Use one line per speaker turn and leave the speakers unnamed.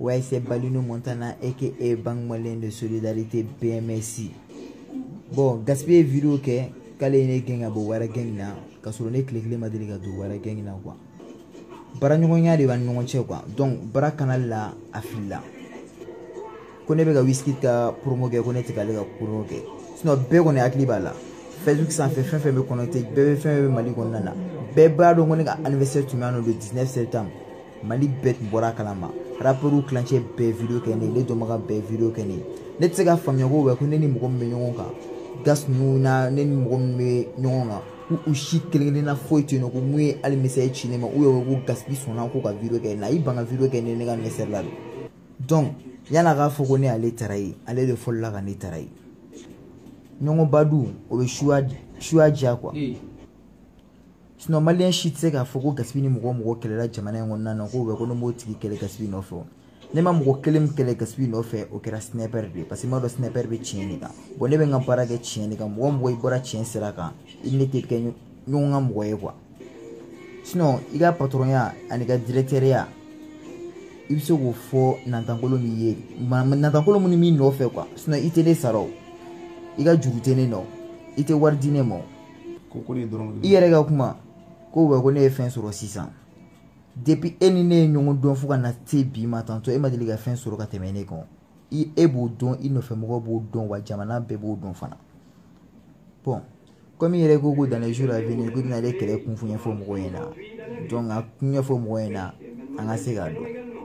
Waise Balino Montana aka Banque Moyenne de Solidarité BMSI. Bon, gaspiller vidéo kɛ k'ale ye ne gɛn ka bɔ wara gɛn na ka sɔrɔ ne tile kelen ma deli ka don wara gɛn na quoi. Baaraɲɔgɔnya de b'an ni ɲɔgɔn cɛ quoi. Donc baara kanali la a filila. Ko ne bɛ ka whisky ta promo kɛ ko ne tɛ k'ale ka promo kɛ. Sinon bɛɛ kɔni hakili b'a la. Facebook sanfɛ fɛn fɛn bɛ connecté bɛɛ bɛ fɛn bɛɛ bɛ Mali kɔnɔna na. Bɛɛ b'a dɔn ko ne ka anniversaire tun bɛ yan nɔ le 19 septembre. mali bɛɛ tun bɔra kalama rapɛriw tilancɛ bɛɛ video kɛ ne ye ne dɔnbaga bɛɛ video kɛ ne ye ne tɛ se ka faamuya ko bɛ ko ne ni mɔgɔ min bɛ ɲɔgɔn kan gas ninnu na ne ni mɔgɔ min bɛ ɲɔgɔn kan ko u si kelenkelenna foyi tɛ yen nɔ ko mun ye hali misɛn ci ne ma u yɛrɛ ko gasigi sɔnna ko ka video kɛ na i ban ka video kɛ ne ne ka nɛsɛri la de donc yann'a k'a fɔ ko ne ale taara ye ale de fɔlɔ la ka ne taara ye ɲɔgɔnba dun o bɛ suya suya diya quoi. sinɔn maliyɛn si tɛ se k'a fɔ ko gasibi ni mɔgɔ mɔgɔ kɛlɛla jamana in kɔnɔna na k'o bɛ ko ne m'o tigi kɛlɛ gasibi nɔfɛ ne ma mɔgɔ kelen min kɛlɛ gasibi nɔfɛ o kɛra snɛpɛr de ye parce que n b'a dɔn snɛpɛr bɛ tiɲɛ de kan bɔn ne bɛ n ka baara kɛ tiɲɛ de kan mɔgɔ mɔgɔ i bɔra tiɲɛ sira kan i ni ne tɛ kɛ ɲɔgɔn ka mɔgɔ ye kuwa sinɔn i ka patɔrɔnya ani ka dirɛtɛriya i bɛ se k'o fɔ nantankolo min ye nantankolo minnu b'i nɔfɛ kuwa sinɔn i tɛ ne sara o i ka juru tɛ ne nɔ i tɛ wari di ne ma o ko ko ne dɔrɔn i yɛrɛ ka kuma ko bɛ ko ne ye fɛn sɔrɔ sisan depuis e ni ne ye ɲɔgɔn dɔn fo ka na se bi ma tantɔ e ma deli ka fɛn sɔrɔ ka tɛmɛ ne kan i e b'o dɔn i nɔfɛ mɔgɔw b'o dɔn wa jamana bɛɛ b'o dɔn fana bɔn komi yɛrɛ ko ko danni jour a venir ko i bɛna ale kɛlɛ kun ɲɛfɔ mɔgɔw ɲɛna donc a kun ɲɛfɔ mɔgɔw ɲɛna an ka se k'a dɔn